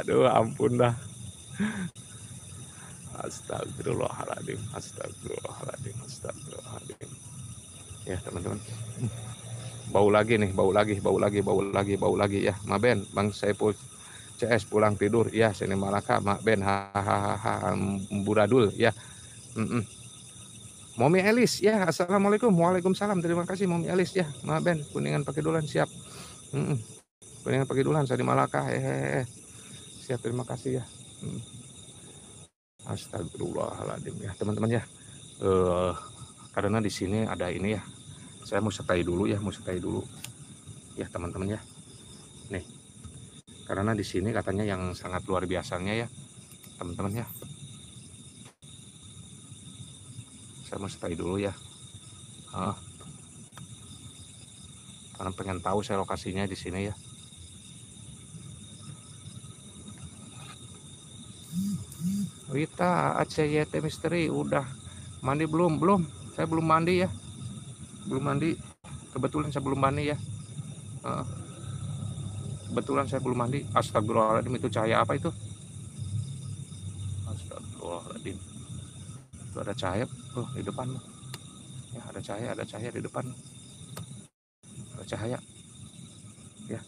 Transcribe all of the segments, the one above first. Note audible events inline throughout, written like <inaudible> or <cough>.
Aduh, ampun dah. Astagfirullahaladzim, astagfirullahaladzim, astagfirullahaladzim. Ya teman-teman. Bau lagi nih, bau lagi, bau lagi, bau lagi, bau lagi ya. Ma Ben, Bang Saiful CS pulang tidur ya sini Malaka Mak Ben hahaha buradul ya. Mm -mm. Momi Elis ya Assalamualaikum Waalaikumsalam terima kasih Momi Elis ya Mak Ben kuningan pakai dulan siap. Mm -mm. Kuningan pakai dulan saya di Malaka hehehe. Siap terima kasih ya. Mm. Astagfirullahaladzim ya teman-teman ya. Uh, karena di sini ada ini ya. Saya mau setai dulu ya, mau setai dulu. Ya teman-teman ya. Nih karena di sini katanya yang sangat luar biasanya ya teman-teman ya saya mau stay dulu ya ah. karena pengen tahu saya lokasinya di sini ya Wita ACYT Misteri udah. Mandi belum? Belum. Saya belum mandi ya. Belum mandi. Kebetulan saya belum mandi ya. Kebetulan saya belum mandi. Astagfirullahaladzim itu cahaya apa itu? Astagfirullahaladzim. Itu ada cahaya. Tuh di depan. Ya ada cahaya ada cahaya di depan. Ada cahaya. Ya.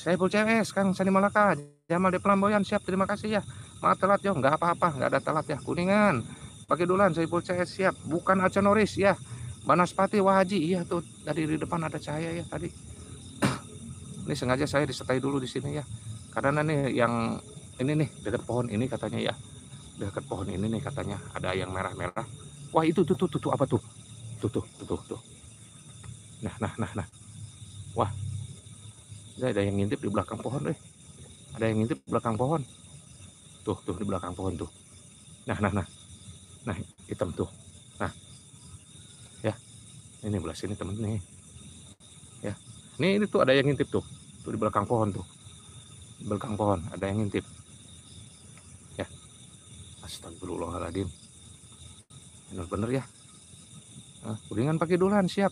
Saya full CS Kang Sani Malaka. Jamal di Pelamboyan siap. Terima kasih ya maaf telat yo nggak apa-apa. Nggak ada telat ya. Kuningan. Pakai dulan saya CS. Siap. Bukan Acanoris ya. Banaspati Wahaji. Iya tuh. Dari di depan ada cahaya ya tadi. <clears throat> Ini sengaja saya disertai dulu di sini ya. Karena nih yang ini nih dekat pohon ini katanya ya. Dekat pohon ini nih katanya ada yang merah-merah. Wah itu tuh tuh tuh, tuh apa tuh? Tuh tuh tuh tuh, tuh. nah nah nah nah. Wah. Ada yang ngintip di belakang pohon deh ada yang ngintip di belakang pohon tuh tuh di belakang pohon tuh nah nah nah nah hitam tuh nah ya ini belah sini temen nih ya ini, ini tuh ada yang ngintip tuh. Tuh di belakang pohon tuh. Di belakang pohon ada yang ngintip. Ya. Astagfirullahaladzim. Bener-bener ya. Nah, kuringan pakai duluan siap.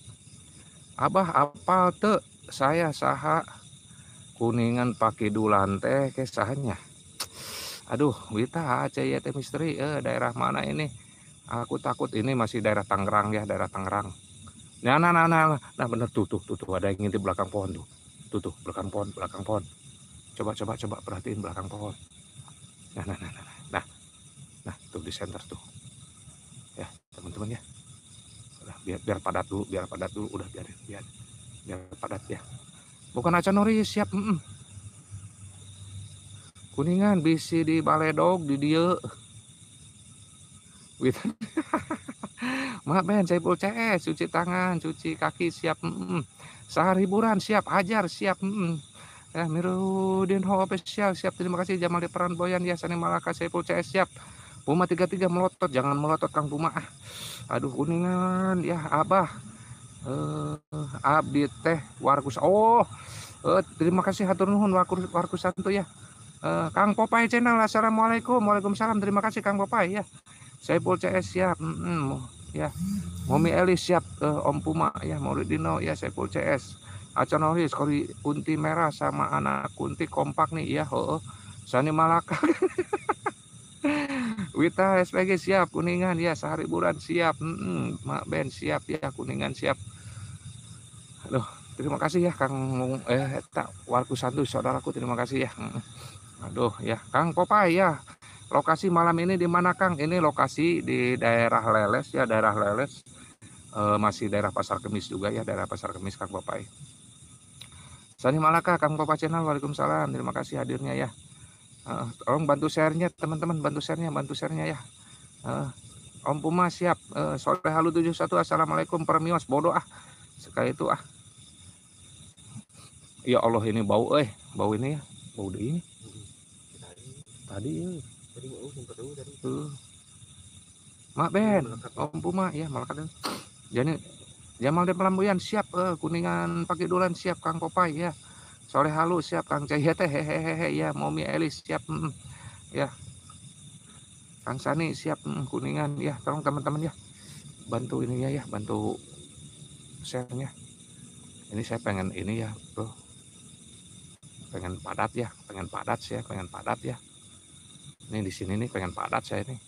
Abah apa te saya saha kuningan pakai dulan teh kesahnya. Aduh, Wita aja ya teh misteri eh daerah mana ini? Aku takut ini masih daerah Tangerang ya, daerah Tangerang. Nah, nah, nah, nah, nah, bener tuh, tuh, tuh, tuh, ada yang ngintip belakang pohon tuh, tuh, tuh, belakang pohon, belakang pohon. Coba, coba, coba perhatiin belakang pohon. Nah, nah, nah, nah, nah, nah, tuh di center tuh. Ya, teman-teman ya. Udah, biar, biar padat dulu, biar padat dulu, udah biarin, biar, biar padat ya. Bukan aja nori siap. Mm -mm. Kuningan bisi di baledog di dia. Gitu. <laughs> Mak Ben, saya CS, cuci tangan, cuci kaki siap. Mm, Sahar hiburan siap, ajar siap. Mm, ya, Mirudin Ho official siap. Terima kasih Jamal Peran Boyan ya Sani Malaka saya CS siap. Puma 33 melotot, jangan melotot Kang Puma. Ah. Aduh kuningan ya Abah. Uh, abdi teh warkus. Oh, uh, terima kasih hatur nuhun warkus warkus santu ya. Uh, Kang Popai channel Assalamualaikum. Waalaikumsalam. Terima kasih Kang Popai ya. Saya full CS siap mm -mm ya. Momi Elis siap. Uh, Om Puma ya. Mauridino ya. Saya full CS Acan Horis Kori Kunti Merah sama anak Kunti kompak nih ya. Oh, oh. Sani Malaka. <laughs> Wita SPG siap. Kuningan ya. Sehari bulan siap. Mm -mm. Mak Ben siap ya. Kuningan siap. Aduh terima kasih ya Kang eh tak warku santu saudaraku. Terima kasih ya Aduh ya Kang Popai ya Lokasi malam ini di mana Kang? Ini lokasi di daerah Leles ya, daerah Leles. E, masih daerah Pasar Kemis juga ya, daerah Pasar Kemis Kang Bapak. Sani Malaka, Kang Bapak Channel, Waalaikumsalam. Terima kasih hadirnya ya. E, tolong bantu share-nya teman-teman, bantu share-nya, bantu share-nya ya. E, Om Puma siap. E, Soleh Halu 71, Assalamualaikum permios, bodoh ah. Sekali itu ah. Ya Allah ini bau eh, bau ini ya. Bau ini. Tadi ya. Uh. Mak Ben, Om Puma ya melekat. Jadi Jamal dan Pelambuyan siap uh, kuningan pakai dulan siap Kang Popai ya. Sore halu siap Kang Cahya teh hehehe ya Momi Elis siap mm, ya. Kang Sani siap mm, kuningan ya tolong teman-teman ya bantu ini ya ya bantu share-nya. Ini saya pengen ini ya bro pengen padat ya pengen padat saya pengen padat ya ini di sini nih pengen padat saya nih.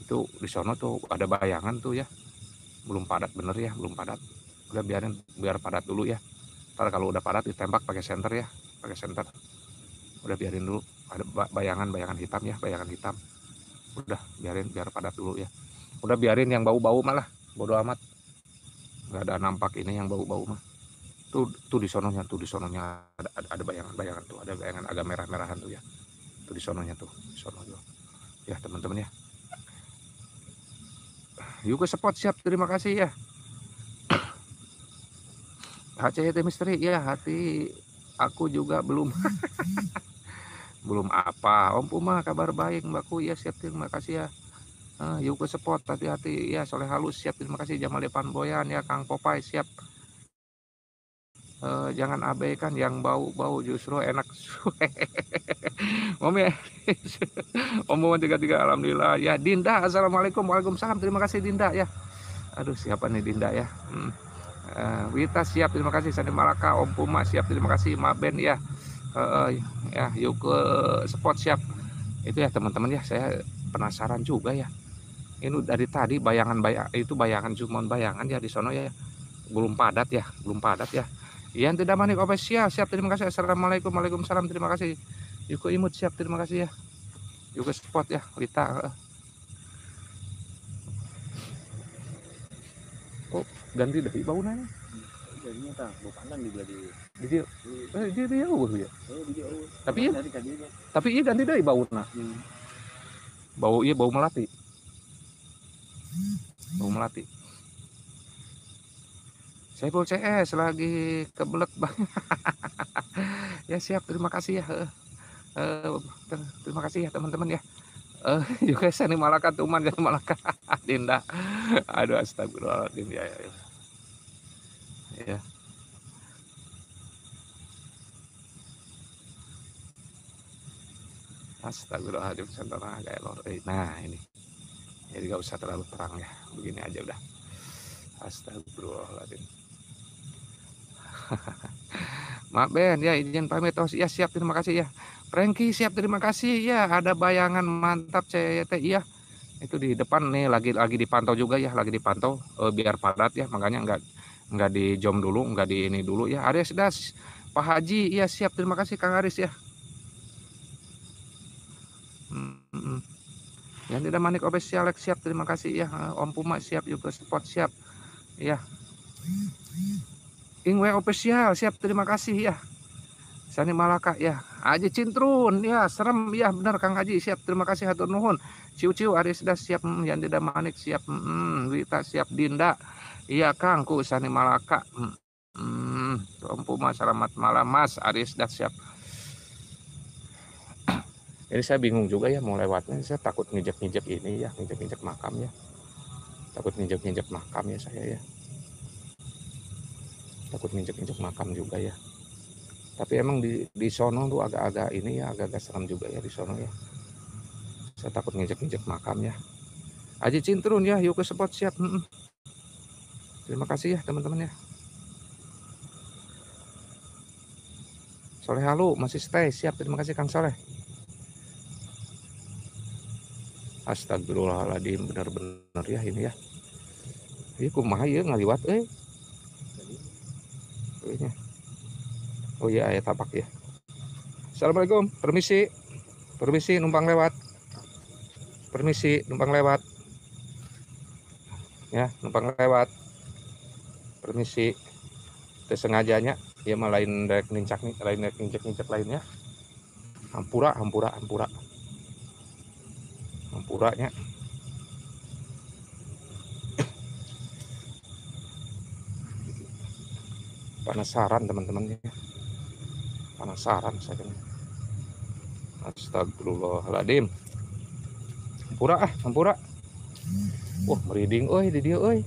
Itu di sono tuh ada bayangan tuh ya. Belum padat bener ya belum padat. Udah biarin biar padat dulu ya. Ntar kalau udah padat ditembak pakai senter ya pakai senter. Udah biarin dulu ada bayangan bayangan hitam ya bayangan hitam. Udah biarin biar padat dulu ya. Udah biarin yang bau-bau malah bodo amat. Nggak ada nampak ini yang bau-bau mah. Tuh tuh di sononya tuh di sononya ada, ada, ada bayangan bayangan tuh ada bayangan agak merah-merahan tuh ya tuh di sononya tuh di sono tuh. Ya teman-teman ya. Yugo Spot siap. Terima kasih ya. HCT Misteri ya hati aku juga belum. <laughs> Belum apa. Om Puma kabar baik Mbakku ya siap. Terima kasih ya. Uh, Yugo Spot hati-hati. Ya soleh halus siap. Terima kasih. Jamal Depan Boyan ya Kang Popai siap uh, jangan abaikan yang bau-bau justru enak <laughs> Om ya. <laughs> Om tiga tiga Alhamdulillah. Ya Dinda Assalamualaikum. Waalaikumsalam. Terima kasih Dinda ya. Aduh siapa nih Dinda ya? Hmm. uh, Wita siap terima kasih. Sandi Malaka Om Puma siap terima kasih. Maben ya. Uh, ya yuk ke spot siap. Itu ya teman-teman ya. Saya penasaran juga ya. Ini dari tadi bayangan bayang itu bayangan cuma bayangan ya di sono ya. Belum padat ya. Belum padat ya yang tidak manik official siap? Terima kasih. Assalamualaikum waalaikumsalam. Terima kasih. Yuko imut siap terima kasih ya. Yuko spot ya. Kita oh ganti dari bau nanya? Jadinya tak pandan di di di dia? Eh dia dia ya? Oh tapi iya. Tapi iya ganti dari bau nah. Bau iya bau melati. Bau melati Saiful CS lagi kebelet bang <laughs> ya siap. Terima kasih ya. Uh, terima kasih ya teman-teman ya. Uh, <laughs> juga saya nih Malaka tuman jadi Malaka <laughs> Dinda. Aduh astagfirullahaladzim. Ya, ya, ya. ya. Astagfirullahaladzim kayak Nah ini. Jadi gak usah terlalu terang ya. Begini aja udah. Astagfirullahaladzim <laughs> Maaf Ben. Ya izin pamit. Oh ya siap. Terima kasih ya. Franky siap. Terima kasih. Ya ada bayangan mantap CT ya. Itu di depan nih lagi lagi dipantau juga ya. Lagi dipantau. Eh, biar padat ya. Makanya enggak enggak di jom dulu enggak di ini dulu ya. Aris das. Pak Haji ya siap. Terima kasih Kang Aris ya. Hmm. yang tidak manik obes siap siap. Terima kasih ya. Om Puma siap juga spot siap. Ya Ingwe official siap terima kasih ya. Sani Malaka ya. Aji Cintrun ya serem ya benar Kang Haji siap terima kasih hatur nuhun. Ciu-ciu Aris sudah siap hmm, yang tidak manik siap hmm, Wita siap Dinda. Iya Kang ku Sani Malaka. Hmm, hmm. Ompu mas selamat malam Mas Aris sudah siap. <clears throat> Jadi saya bingung juga ya mau lewatnya. Saya takut nginjek-nginjek ini ya, nginjek-nginjek makam ya. Takut nginjek-nginjek makam ya saya ya takut nginjek-nginjek makam juga ya. Tapi emang di di sono tuh agak-agak ini ya agak-agak serem juga ya di sono ya. Saya takut nginjek-nginjek makam ya. Aji Cintrun ya yuk ke spot siap hmm. terima kasih ya teman-teman ya. Soleh Halu masih stay siap. Terima kasih Kang Soleh. Astagfirullahaladzim benar-benar ya ini ya. Iya kumaha ya ngaliwat eh ini oh iya ayat tapak ya Assalamualaikum permisi. Permisi numpang lewat. Permisi numpang lewat. Ya numpang lewat. Permisi. Sengajanya ya mah lain rek nincak nih lain rek nincak nincak lainnya hampura hampura hampura. Hampuranya penasaran teman-teman ya. Penasaran saya Astagfirullahaladzim. Hampura ah Hampura Wah meriding oi di dia oi.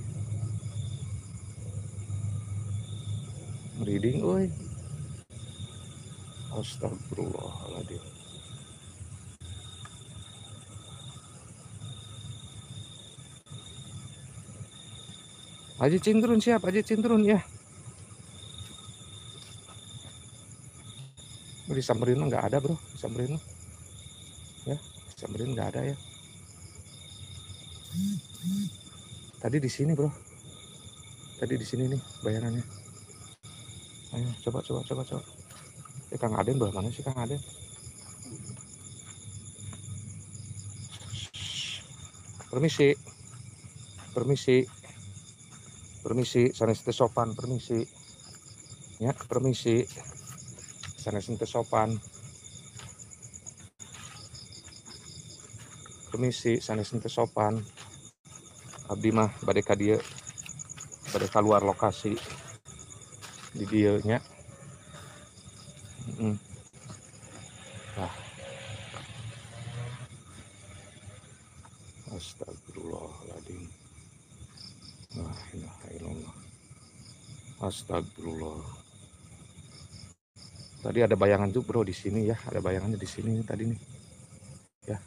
Meriding oi. Astagfirullahaladzim. Haji Cintrun siap? Haji Cintrun ya disamperin mah nggak ada bro. Disamperin mah. ya disamperin nggak ada ya. Tadi di sini bro. Tadi di sini nih bayangannya ayo coba coba coba coba. Eh kang Aden belah mana sih kang Aden? Permisi. Permisi. Permisi sanes sopan permisi. Ya permisi sanes sopan. Permisi sanes sopan. Abdi mah bade ka dieu bade keluar lokasi. Di dieu nya Tadi ada bayangan tuh bro di sini ya, ada bayangannya di sini tadi nih. Ya.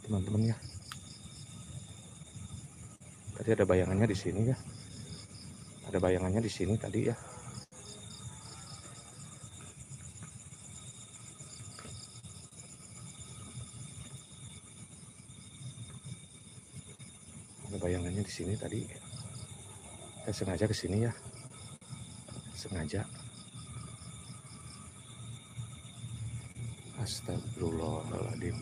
Teman-teman ya. Tadi ada bayangannya di sini ya. Ada bayangannya di sini tadi ya. Ada bayangannya di sini tadi. Saya sengaja ke sini ya. Sengaja. Astagfirullahaladzim.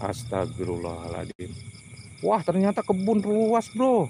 Astagfirullahaladzim. Wah ternyata kebun luas bro.